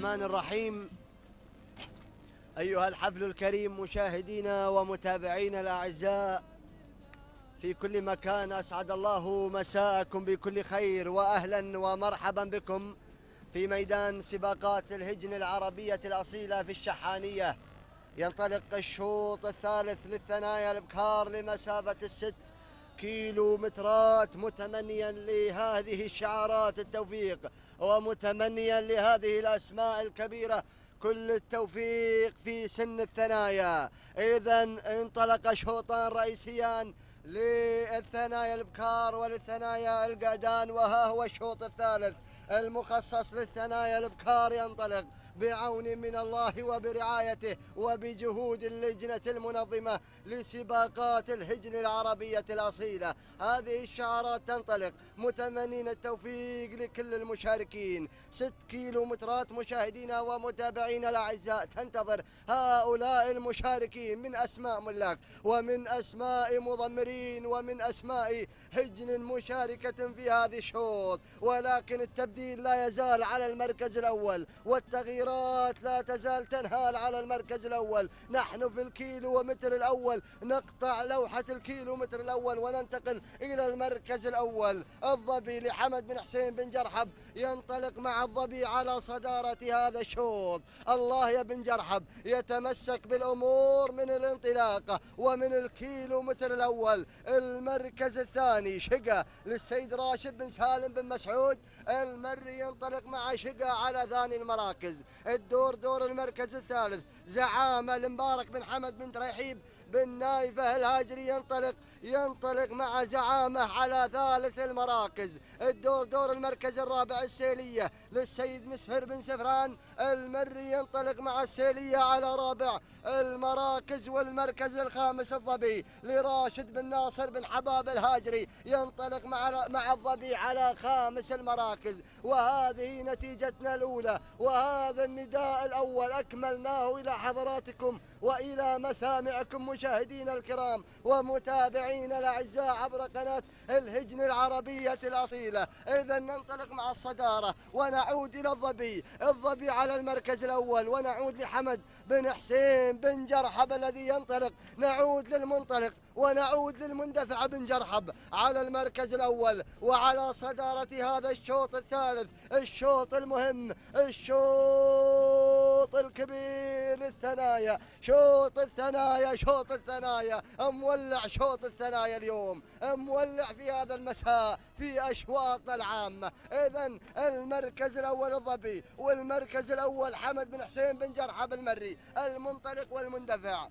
الرحمن الرحيم. أيها الحفل الكريم مشاهدينا ومتابعينا الأعزاء في كل مكان أسعد الله مساءكم بكل خير وأهلا ومرحبا بكم في ميدان سباقات الهجن العربية الأصيلة في الشحانية. ينطلق الشوط الثالث للثنايا الإبكار لمسافة الست كيلو مترات متمنيا لهذه الشعارات التوفيق. ومتمنيا لهذه الأسماء الكبيرة. كل التوفيق في سن الثنايا. إذا انطلق شوطان رئيسيان للثنايا الابكار وللثنايا القعدان وها هو الشوط الثالث. المخصص للثنايا الابكار ينطلق. بعون من الله وبرعايته وبجهود اللجنة المنظمة لسباقات الهجن العربية الأصيلة. هذه الشعارات تنطلق متمنين التوفيق لكل المشاركين. ست كيلو مترات مشاهدينا ومتابعينا الأعزاء تنتظر هؤلاء المشاركين من أسماء ملاك ومن أسماء مضمرين ومن أسماء هجن مشاركة في هذه الشوط. ولكن التبديل لا يزال على المركز الأول والتغييرات لا تزال تنهال على المركز الأول. نحن في الكيلو ومتر الأول. نقطع لوحة الكيلو متر الأول وننتقل إلى المركز الأول. الظبي لحمد بن حسين بن جرحب ينطلق مع الظبي على صدارة هذا الشوط. الله يا بن جرحب يتمسك بالأمور من الانطلاقة ومن الكيلو متر الأول. المركز الثاني شقة للسيد راشد بن سالم بن مسعود. المري ينطلق مع شقة على ثاني المراكز. الدور دور المركز الثالث. زعامة المبارك بن حمد بن تريحيب بن نايفة الهاجري ينطلق ينطلق مع زعامة على ثالث المراكز. الدور دور المركز الرابع السيلية للسيد مسفر بن سفران. المري ينطلق مع السيلية على رابع المراكز والمركز الخامس الظبي لراشد بن ناصر بن حباب الهاجري. ينطلق مع مع الظبي على خامس المراكز. وهذه نتيجتنا الأولى. وهذا النداء الأول. أكملناه إلى حضراتكم وإلى مسامعكم مشاهدينا الكرام ومتابعينا الأعزاء عبر قناة الهجن العربية الأصيلة. إذا ننطلق مع الصدارة ونعود إلى الظبي. الظبي على المركز الأول ونعود لحمد بن حسين بن جرحب الذي ينطلق. نعود للمنطلق ونعود للمندفع بن جرحب على المركز الأول وعلى صدارة هذا الشوط الثالث. الشوط المهم الشوط الكبير للثنايا. شوط الثنايا شوط الثنايا. مولع شوط الثنايا اليوم. مولع في هذا المساء. في أشواطنا العامة. إذا المركز الأول الظبي والمركز الأول حمد بن حسين بن جرحب المري المنطلق والمندفع.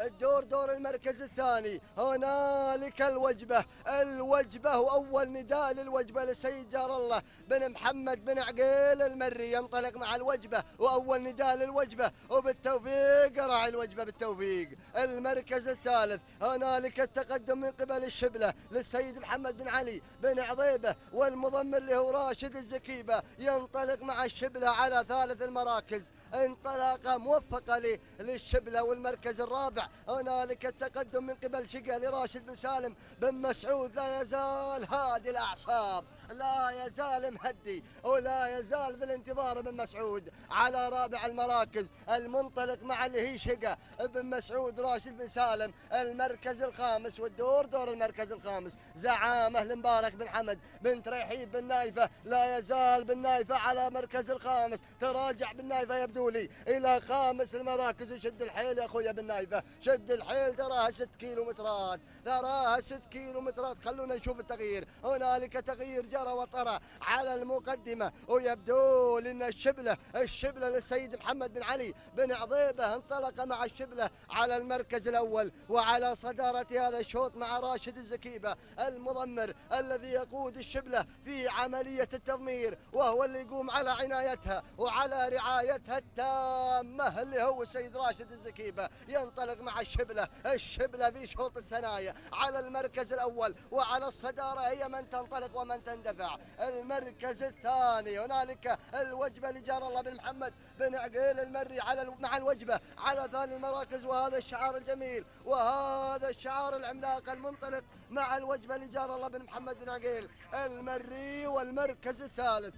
الدور دور المركز الثاني. هنالك الوجبة. الوجبة وأول نداء للوجبة للسيد جار الله بن محمد بن عقيل المري. ينطلق مع الوجبة. وأول نداء للوجبة. وبالتوفيق راعي الوجبة بالتوفيق. المركز الثالث. هنالك التقدم من قبل الشبلة للسيد محمد بن علي بن عضيبة والمضمر اللي هو راشد الزكيبة. ينطلق مع الشبلة على ثالث المراكز. انطلاقة موفقة للشبلة والمركز الرابع. هنالك التقدم من قبل شقة لراشد بن سالم بن مسعود. لا يزال هادي الأعصاب. لا يزال مهدي ولا يزال بالانتظار بن مسعود على رابع المراكز. المنطلق مع اللي هي شقة بن مسعود راشد بن سالم. المركز الخامس والدور دور المركز الخامس. زعامة المبارك بن حمد بن تريحيب بن نايفة. لا يزال بن نايفة على مركز الخامس. تراجع بن نايفة يبدو لي إلى خامس المراكز. وشد الحيل يا أخويا بن نايفة شد الحيل تراها ست كيلو مترات تراها ست كيلو مترات خلونا نشوف التغيير. هنالك تغيير جرى وطرى على المقدمة. ويبدو لأن الشبلة الشبلة للسيد محمد بن علي بن عضيبة. انطلق مع الشبلة على المركز الأول وعلى صدارة هذا الشوط مع راشد الزكيبة المضمر الذي يقود الشبلة في عملية التضمير وهو اللي يقوم على عنايتها وعلى رعايتها التامة اللي هو السيد راشد الزكيبة ينطلق مع الشبلة. الشبلة في شوط الثنايا على المركز الأول وعلى الصدارة هي من تنطلق ومن تندفع. المركز الثاني هنالك الوجبة لجار الله بن محمد بن عقيل المري على مع الوجبة على ثاني المراكز وهذا الشعار الجميل وهذا الشعار العملاق المنطلق مع الوجبة لجار الله بن محمد بن عقيل. المري والمركز الثالث.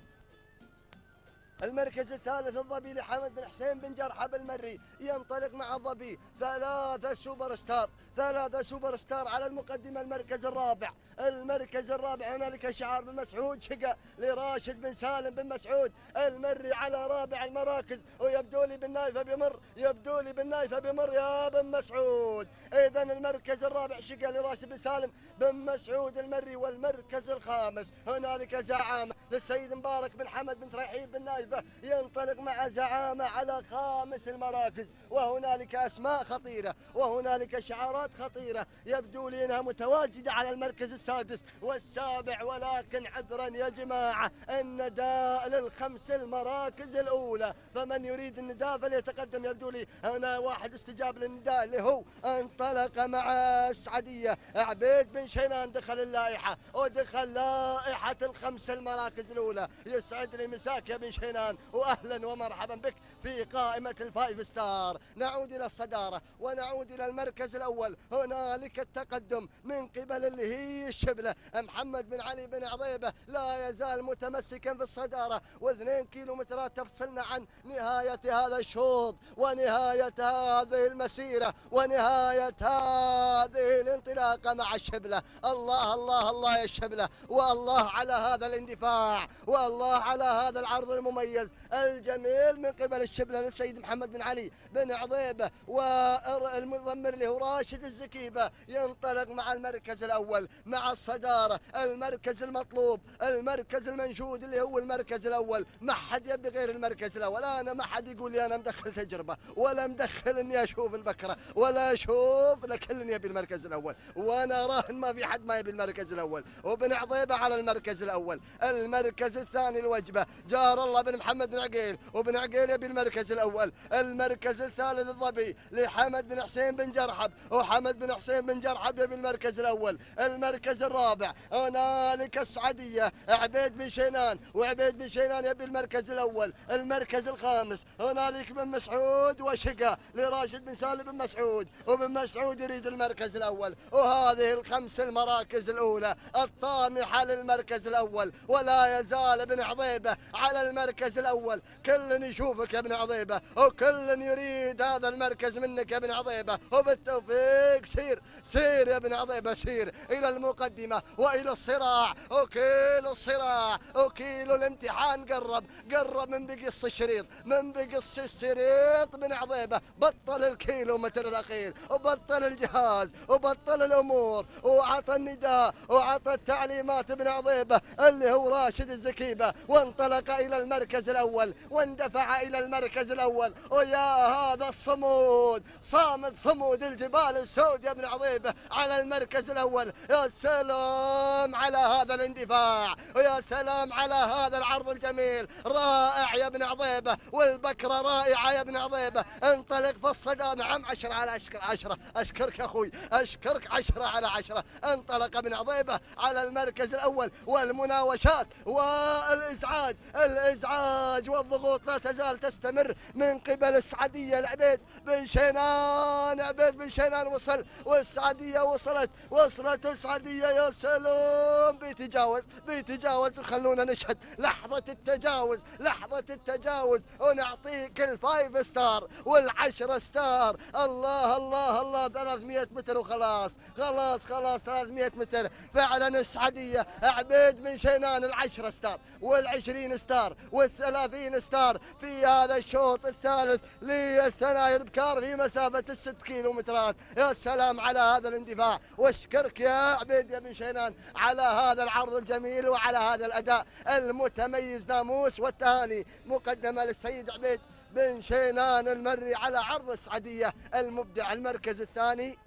المركز الثالث الظبي لحمد بن حسين بن جرحب المري ينطلق مع الظبي. ثلاثة super star. ثلاثة super star على المقدمة المركز الرابع. المركز الرابع هنالك شعار بن مسعود شقة لراشد بن سالم بن مسعود. المري على رابع المراكز ويبدو لي بالنايفة بمر يبدو لي بالنايفة بمر يا بن مسعود. اذا المركز الرابع شقة لراشد بن سالم بن مسعود المري والمركز الخامس. هنالك زعامة للسيد مبارك بن حمد بن ترحيب بن نايفة ينطلق مع زعامة على خامس المراكز. وهنالك أسماء خطيرة وهنالك شعارات خطيرة يبدو لي أنها متواجدة على المركز السادس والسابع ولكن عذرا يا جماعة النداء للخمس المراكز الأولى. فمن يريد النداء فليتقدم يبدو لي أنا واحد استجاب للنداء اللي هو انطلق مع السعدية عبيد بن شينان دخل اللائحة ودخل لائحة الخمس المراكز الأولى. يسعد لي مساك يا بن شينان وأهلا ومرحبا بك في قائمة ال five star. نعود إلى الصدارة ونعود إلى المركز الأول. هنالك التقدم من قبل اللي هي الشبلة. محمد بن علي بن عضيبة لا يزال متمسكا في الصدارة واثنين كيلومترات تفصلنا عن نهاية هذا الشوط ونهاية هذه المسيرة ونهاية هذه الانطلاقة مع الشبلة. الله الله الله يا الشبلة والله على هذا الاندفاع والله على هذا العرض المميز. الجميل من قبل الشبلة للسيد محمد بن علي بن عضيبة والمضمر اللي هو راشد الزكيبة ينطلق مع المركز الأول مع الصدارة المركز المطلوب المركز المنشود اللي هو المركز الأول. ما حد يبي غير المركز الأول. أنا ما حد يقول لي أنا مدخل تجربة ولا مدخل إني أشوف البكرة ولا أشوف لكل يبي المركز الأول. وأنا راهن ما في حد ما يبي المركز الأول. وبن عضيبة على المركز الأول. المركز الثاني الوجبة. جار الله بن محمد بن عقيل. وبن عقيل يبي المركز الأول. المركز الثالث الظبي لحمد بن حسين بن جرحب. وحمد بن حسين بن جرحب يبي المركز الأول المركز الرابع. هنالك السعدية عبيد بن شينان وعبيد بن شينان يبي المركز الأول المركز الخامس. هنالك بن مسعود وشقة لراشد بن سالم بن مسعود وبن مسعود يريد المركز الأول. وهذه الخمس المراكز الأولى الطامحة للمركز الأول ولا يزال ابن عضيبة على المركز الأول. كل يشوفك يا ابن عضيبة وكل يريد هذا المركز منك يا ابن عضيبة. وبالتوفيق سير سير يا ابن عضيبة سير إلى المقدمة وإلى الصراع. وكيل الصراع وكيل الامتحان. قرب قرب من بقص الشريط من بقص الشريط بن عضيبة بطل الكيلو متر الأخير وبطل الجهاز وبطل الأمور وعطى النداء وعطى التعليمات ابن عضيبة اللي هو راشد الزكيبة وانطلق إلى المركز الأول واندفع إلى المركز الأول. ويا هذا الصمود صامد صمود الجبال السود يا ابن عضيبة على المركز الأول. يا سلام على هذا الاندفاع. ويا سلام على هذا العرض الجميل. رائع يا ابن عضيبة والبكرة رائعة يا ابن عضيبة انطلق في الصدى نعم عشرة على أشكر عشرة. أشكرك يا أخوي. أشكرك. عشرة على عشرة. انطلق ابن عضيبة على المركز الأول. والمناوشات والإزعاج. الإزعاج والضغوط لا تزال تستمر من قبل السعدية العبيد بن شينان. عبيد بن شينان وصل والسعدية وصلت وصلت السعدية يا سلام. بيتجاوز بيتجاوز. خلونا نشهد لحظة التجاوز لحظة التجاوز. ونعطيك ال five star والعشرة star. الله الله الله. 300 متر وخلاص. خلاص خلاص. 300 متر. فعلا السعدية. عبيد بن شينان العشرة star والعشرين star والثلاثين star في هذا الشوط الثالث للثنايا البكار في مسافة الست كيلومترات. يا سلام على هذا الاندفاع. واشكرك يا عبيد يا بن شينان على هذا العرض الجميل وعلى هذا الأداء المتميز ناموس والتهاني مقدمة للسيد عبيد بن شينان المري على عرض السعدية المبدع المركز الثاني.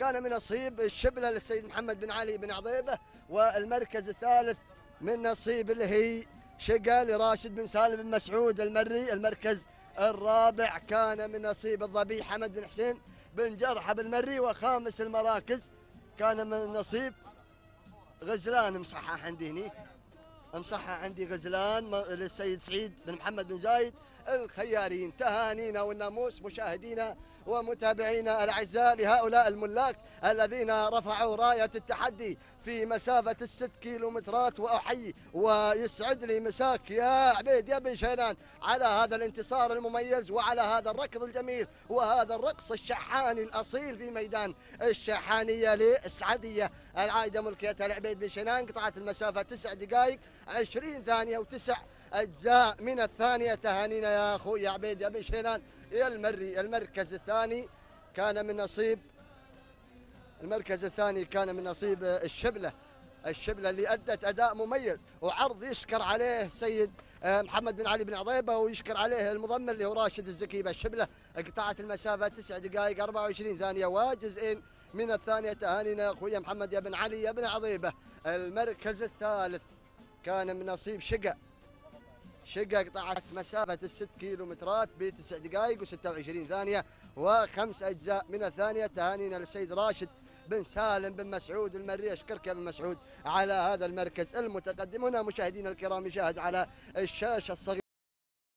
كان من نصيب الشبلة للسيد محمد بن علي بن عضيبة والمركز الثالث من نصيب اللي هي شقة لراشد بن سالم بن مسعود المري المركز الرابع كان من نصيب الظبي حمد بن حسين. بن جرحب المري وخامس المراكز. كان من نصيب غزلان مصحح عندي هني. مصحح عندي غزلان للسيد سعيد بن محمد بن زايد. الخيارين تهانينا والناموس مشاهدينا. ومتابعينا الأعزاء لهؤلاء الملاك الذين رفعوا راية التحدي في مسافة الست كيلومترات وأحيي ويسعد لي مساك يا عبيد يا بن شيران. على هذا الانتصار المميز وعلى هذا الركض الجميل وهذا الرقص الشحاني الأصيل في ميدان الشحانية للسعديه العائده ملكيتها لعبيد بن شيران قطعت المسافة تسع دقائق 20 ثانية وتسع أجزاء من الثانية. تهانينا يا أخوي عبيد يا بن شيران. يا المري المركز الثاني كان من نصيب المركز الثاني كان من نصيب الشبلة الشبلة اللي أدت أداء مميز وعرض يشكر عليه السيد آه، محمد بن علي بن عضيبة ويشكر عليه المضمر اللي هو راشد الزكي بالشبلة قطعت المسافة 9 دقائق 24 ثانية وجزئين من الثانية تهانينا يا أخوي محمد يا بن علي يا بن عضيبة. المركز الثالث كان من نصيب شقا شقا قطعت مسافة الست كيلومترات بتسع دقائق و26 ثانية وخمس أجزاء من الثانية. تهانينا للسيد راشد بن سالم بن مسعود المري أشكرك يا بن مسعود على هذا المركز المتقدم. هنا مشاهدينا الكرام يشاهد على الشاشة الصغيرة.